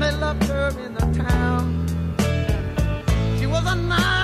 they loved her in the town. She was a nice.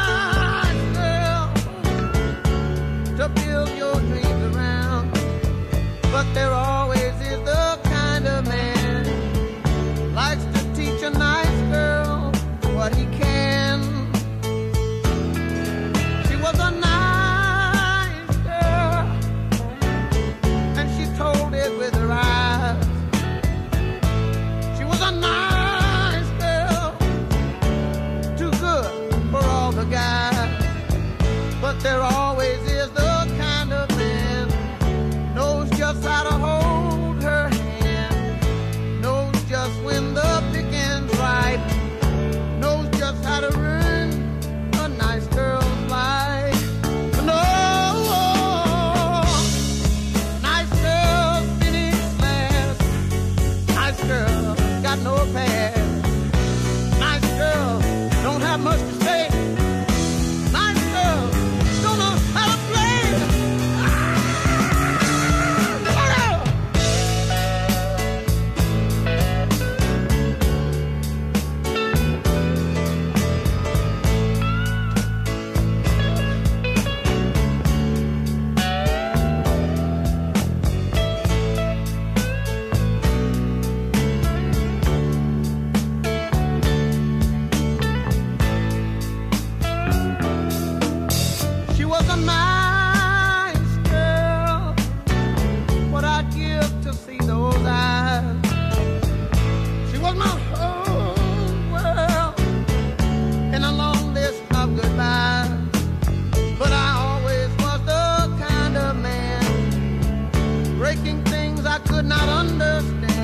There always is the kind of man knows just how to hold her hand, knows just when the knows just how to ruin a nice girl's life. No, nice girl last. Nice girl got no. Nice girl don't have much to say. Was a nice girl. What I'd give to see those eyes. She was my whole world in a long list of goodbyes. But I always was the kind of man breaking things I could not understand.